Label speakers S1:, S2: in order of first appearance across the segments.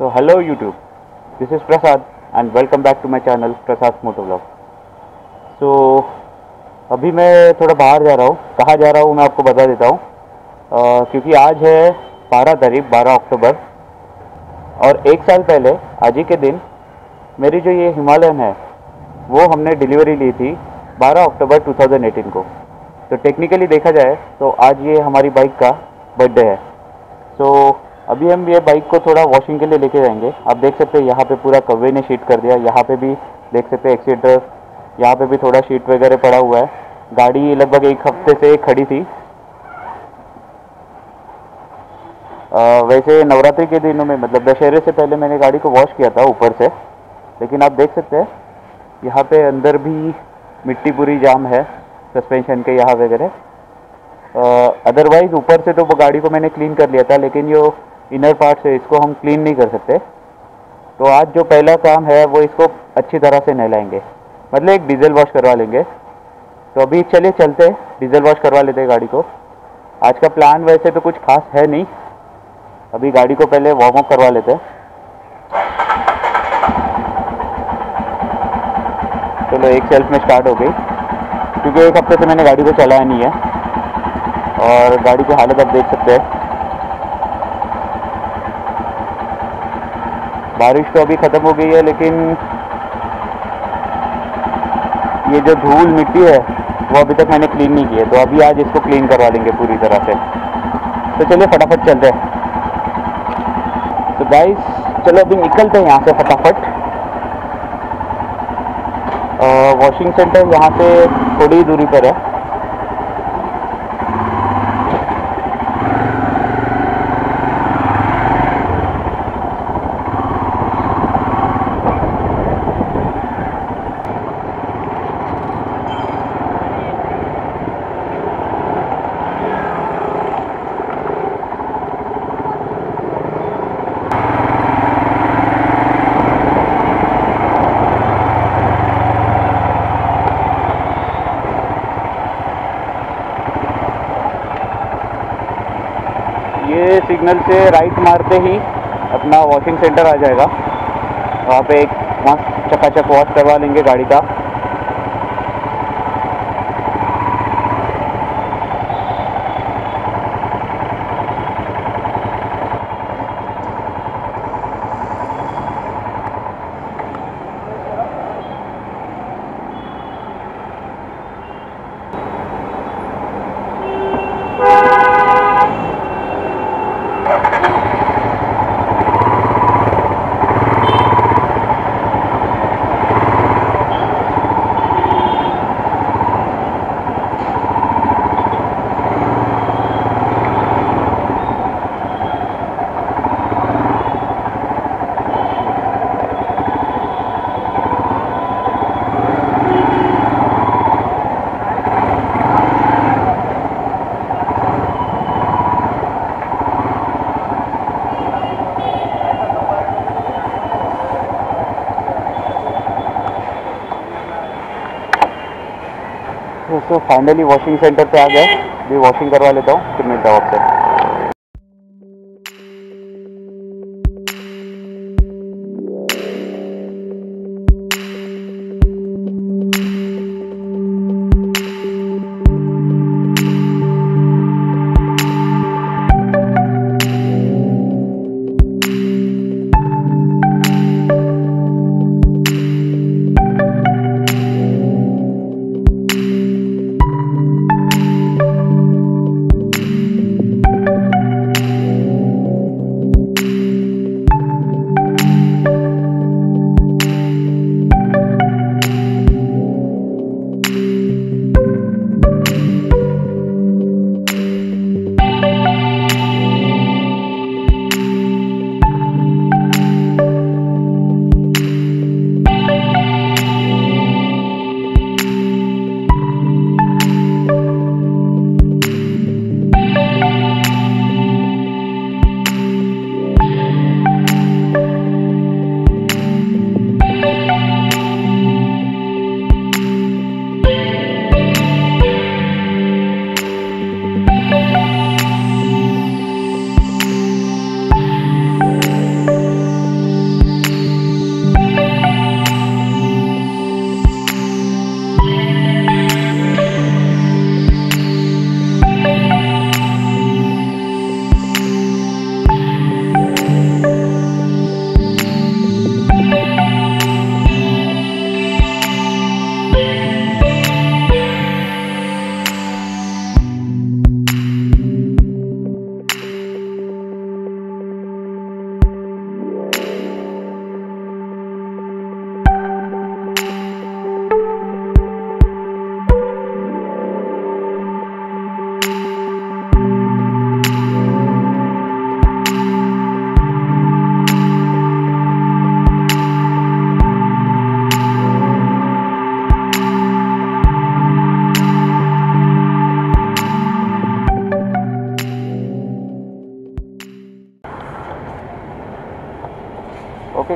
S1: So hello YouTube, this is Prasad and welcome back to my channel Prasad Moto Vlog. So अभी मैं थोड़ा बाहर जा रहा हूँ। कहाँ जा रहा हूँ मैं आपको बता देता हूँ। क्योंकि आज है बारह तारीख बारह अक्टूबर। और एक साल पहले आज ही के दिन मेरी जो ये हिमालयन है वो हमने डिलीवरी ली थी 12 अक्टूबर 2018 को। तो टेक्निकली देखा जाए तो आज ये हमारी बाइक का बर्थडे है। सो अभी हम ये बाइक को थोड़ा वॉशिंग के लिए लेके जाएँगे। आप देख सकते हैं यहाँ पे पूरा कव्वे ने शीट कर दिया। यहाँ पे भी देख सकते हैं एक्सीटर यहाँ पे भी थोड़ा शीट वगैरह पड़ा हुआ है। गाड़ी लगभग एक हफ़्ते से खड़ी थी। अ, वैसे नवरात्रि के दिनों में मतलब दशहरे से पहले मैंने गाड़ी को वॉश किया था ऊपर से। लेकिन आप देख सकते हैं यहाँ पे अंदर भी मिट्टी पूरी जाम है सस्पेंशन के यहाँ वगैरह। अदरवाइज़ ऊपर से तो वो गाड़ी को मैंने क्लीन कर लिया था लेकिन जो इनर पार्ट्स है इसको हम क्लीन नहीं कर सकते। तो आज जो पहला काम है, वो इसको अच्छी तरह से नहलाएँगे। मतलब एक डीजल वॉश करवा लेंगे। तो अभी चलिए चलते डीजल वॉश करवा लेते हैं गाड़ी को। आज का प्लान वैसे तो कुछ खास है नहीं। अभी गाड़ी को पहले वार्म अप करवा लेते हैं। चलो एक सेल्फ में स्टार्ट हो गई। क्योंकि एक हफ़्ते से मैंने गाड़ी को चलाया नहीं है। और गाड़ी की हालत आप देख सकते हैं। बारिश तो अभी ख़त्म हो गई है, लेकिन ये जो धूल मिट्टी है, वो अभी तक मैंने क्लीन नहीं की है। तो अभी आज इसको क्लीन करवा लेंगे पूरी तरह से। तो चलिए फटाफट चलते हैं। तो गाइस चलो अभी निकलते हैं यहाँ से फटाफट। वॉशिंग सेंटर यहाँ से थोड़ी दूरी पर है। सिग्नल से राइट मारते ही अपना वॉशिंग सेंटर आ जाएगा। वहाँ पे एक मस्त चकाचक वॉश करवा लेंगे गाड़ी का। दोस्तों फाइनली वॉशिंग सेंटर पे आ गए। भी वॉशिंग करवा लेता हूँ, फिर मिलता हूँ आपसे।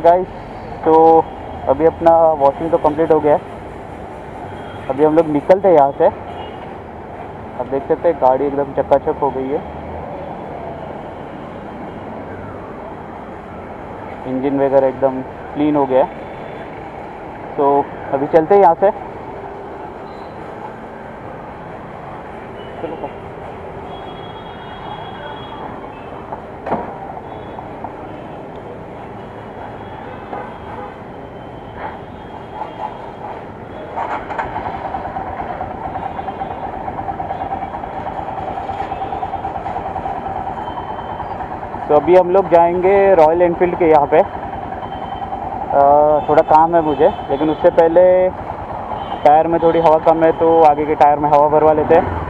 S1: गाइस तो अभी अपना वॉशिंग तो कंप्लीट हो गया है। अभी हम लोग निकलते हैं यहाँ से। अब देख सकते हैं गाड़ी एकदम चक्काचक हो गई है। इंजन वगैरह एकदम क्लीन हो गया है। तो अभी चलते हैं यहाँ से। तो अभी हम लोग जाएँगे रॉयल एनफील्ड के यहाँ पे। थोड़ा काम है मुझे, लेकिन उससे पहले टायर में थोड़ी हवा कम है तो आगे के टायर में हवा भरवा लेते हैं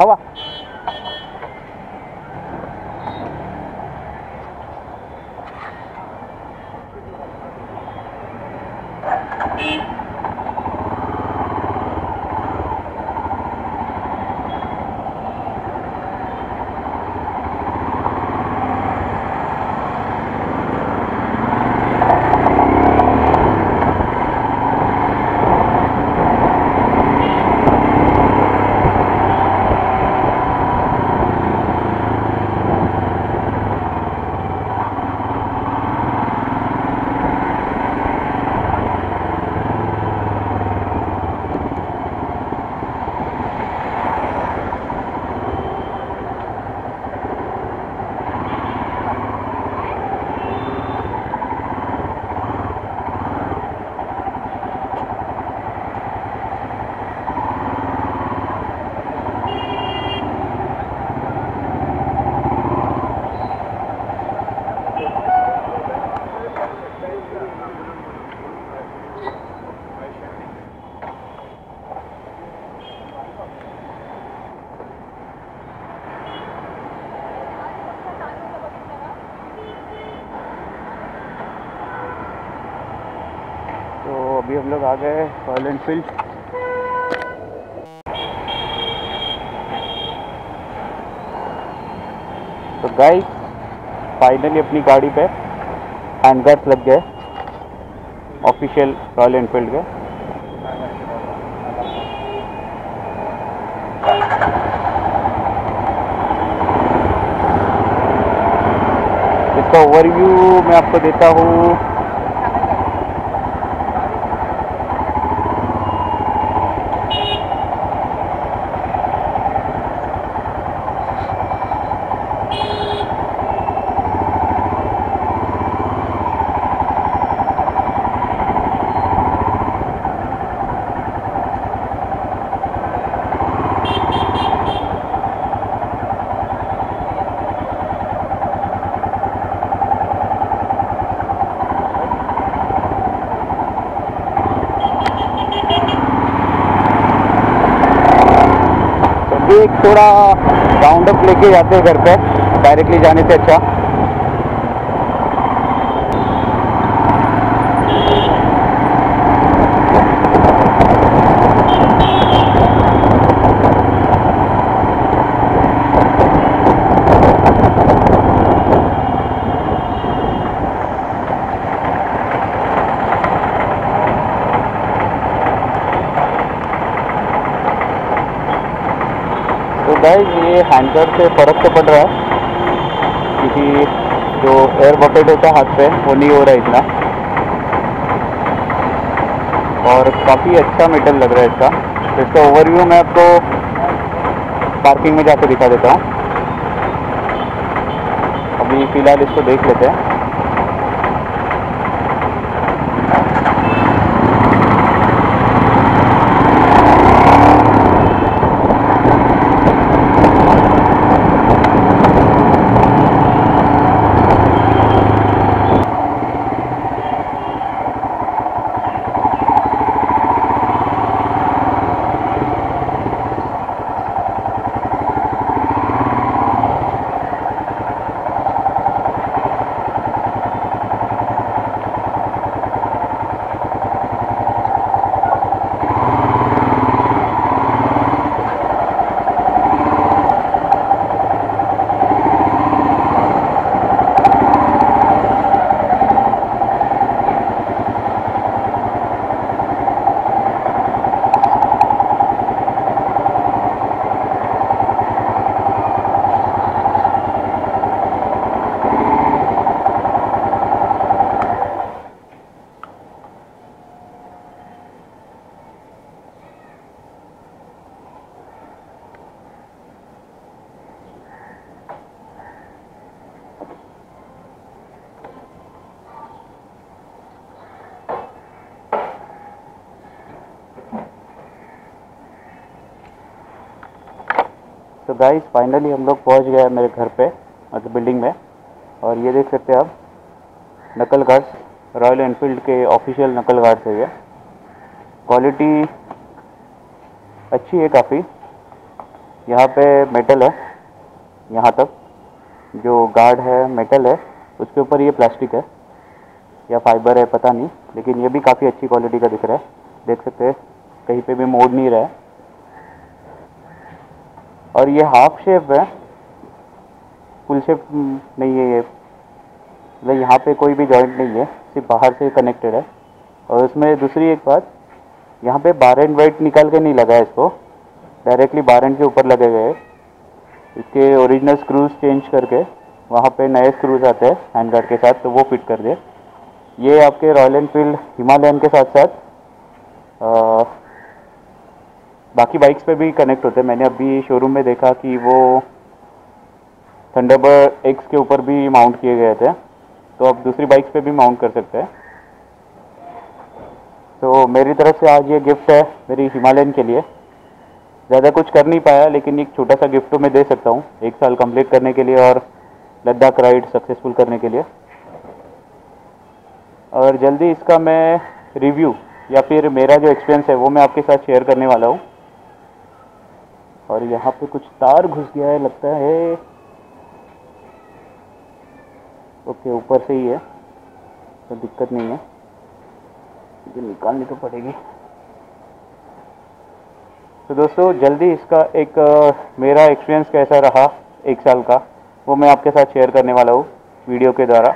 S1: हवा तो लोग आ गए रॉयल एनफील्ड तो गाइस फाइनली अपनी गाड़ी पे हैंडगार्ड्स लग गए. ऑफिशियल रॉयल एनफील्ड के. इसका ओवरव्यू मैं आपको देता हूँ. थोड़ा राउंड अप लेके जाते घर पर डायरेक्टली जाने से अच्छा तो गाइस से फ़र्क तो पड़ रहा है, क्योंकि जो एयर बकेट होता है हाथ पे वो नहीं हो रहा है इतना। और काफ़ी अच्छा मेटल लग रहा है इसका। इसका ओवरव्यू मैं आपको पार्किंग में जाकर दिखा देता हूँ। अभी फ़िलहाल इसको देख लेते हैं। तो गाइस फाइनली हम लोग पहुँच गए मेरे घर पे मतलब बिल्डिंग में। और ये देख सकते हैं आप नकल गार्ड्स रॉयल एनफील्ड के ऑफिशियल नकल गार्ड्स है ये। क्वालिटी अच्छी है काफ़ी। यहाँ पे मेटल है, यहाँ तक। जो गार्ड है मेटल है, उसके ऊपर ये प्लास्टिक है। या फाइबर है, पता नहीं। लेकिन ये भी काफ़ी अच्छी क्वालिटी का दिख रहा है। देख सकते हैं, कहीं पे भी मोड़ नहीं रहा है। और ये हाफ़ शेप है। फुल शेप नहीं है ये। मतलब यहाँ पे कोई भी जॉइंट नहीं है, सिर्फ़ बाहर से कनेक्टेड है। और उसमें दूसरी एक बात, यहाँ पे बार एंड वाइट निकाल के नहीं लगा है इसको। डायरेक्टली बार एंड के ऊपर लगे गए। इसके ओरिजिनल स्क्रूज चेंज करके वहाँ पे नए स्क्रूज आते हैं हैंड गार्ड के साथ तो वो फिट कर दिए। ये आपके रॉयल एनफील्ड हिमालयन के साथ साथ बाकी बाइक्स पे भी कनेक्ट होते हैं। मैंने अभी शोरूम में देखा कि वो थंडरबर्ड एक्स के ऊपर भी माउंट किए गए थे। तो आप दूसरी बाइक्स पे भी माउंट कर सकते हैं। तो मेरी तरफ़ से आज ये गिफ्ट है मेरी हिमालयन के लिए। ज़्यादा कुछ कर नहीं पाया, लेकिन एक छोटा सा गिफ्ट तो मैं दे सकता हूँ। एक साल कंप्लीट करने के लिए और लद्दाख राइड सक्सेसफुल करने के लिए। और जल्दी इसका मैं रिव्यू या फिर मेरा जो एक्सपीरियंस है वो मैं आपके साथ शेयर करने वाला हूँ। और यहाँ पे कुछ तार घुस गया है, लगता है। ओके, ऊपर से ही है। तो दिक्कत नहीं है। ये निकालनी तो पड़ेगी। तो दोस्तों, जल्दी इसका एक, मेरा एक्सपीरियंस कैसा रहा एक साल का, वो मैं आपके साथ शेयर करने वाला हूँ वीडियो के द्वारा।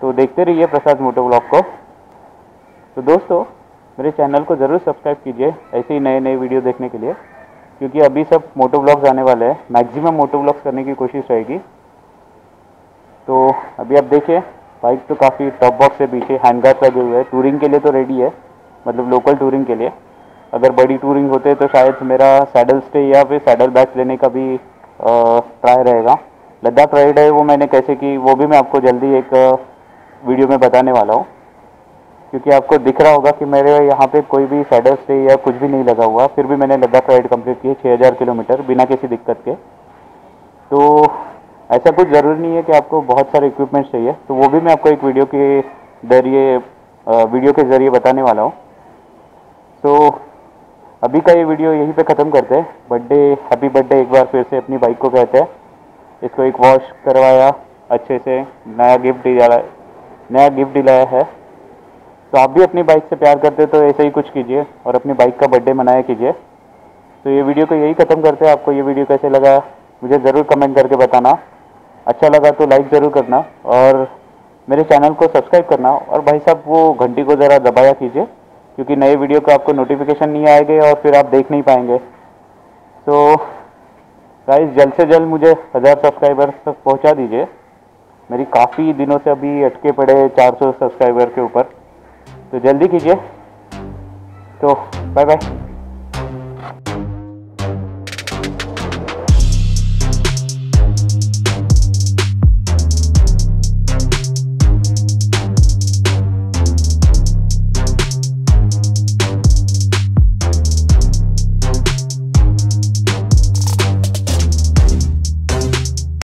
S1: तो देखते रहिए प्रसाद मोटो ब्लॉग को। तो दोस्तों, मेरे चैनल को ज़रूर सब्सक्राइब कीजिए ऐसे ही नए नए वीडियो देखने के लिए। क्योंकि अभी सब मोटो ब्लॉग्स आने वाले हैं। मैक्सिमम मोटो ब्लॉग्स करने की कोशिश रहेगी। तो अभी आप देखिए बाइक तो काफ़ी टॉप बॉक्स है पीछे हैंड गार्ड लगे हुए हैं। टूरिंग के लिए तो रेडी है मतलब लोकल टूरिंग के लिए। अगर बड़ी टूरिंग होते तो शायद मेरा सैडल स्टे या फिर सैडल बैग लेने का भी ट्राई रहेगा। लद्दाख राइड है वो मैंने कैसे की, वो भी मैं आपको जल्दी एक वीडियो में बताने वाला हूँ। क्योंकि आपको दिख रहा होगा कि मेरे यहाँ पे कोई भी सैडल से या कुछ भी नहीं लगा हुआ, फिर भी मैंने लद्दाख राइड कंप्लीट की है छः हज़ार किलोमीटर बिना किसी दिक्कत के। तो ऐसा कुछ ज़रूरी नहीं है कि आपको बहुत सारे इक्विपमेंट्स चाहिए। तो वो भी मैं आपको एक वीडियो के ज़रिए वीडियो के ज़रिए बताने वाला हूँ। तो अभी का ये वीडियो यहीं पे ख़त्म करते हैं। बर्थडे हैप्पी बर्थडे एक बार फिर से अपनी बाइक को कहते हैं। इसको एक वॉश करवाया, अच्छे से नया गिफ्ट दिलाया नया गिफ्ट दिलाया है। तो आप भी अपनी बाइक से प्यार करते तो ऐसे ही कुछ कीजिए और अपनी बाइक का बर्थडे मनाया कीजिए। तो ये वीडियो को यही ख़त्म करते हैं। आपको ये वीडियो कैसे लगा, मुझे ज़रूर कमेंट करके बताना। अच्छा लगा तो लाइक ज़रूर करना और मेरे चैनल को सब्सक्राइब करना और भाई साहब, वो घंटी को ज़रा दबाया कीजिए, क्योंकि नए वीडियो का आपको नोटिफिकेशन नहीं आएँगे और फिर आप देख नहीं पाएँगे। तो गाइस जल्द से जल्द मुझे हज़ार सब्सक्राइबर तक पहुँचा दीजिए। मेरी काफ़ी दिनों से अभी अटके पड़े 400 सब्सक्राइबर के ऊपर। तो जल्दी कीजिए। तो बाय बाय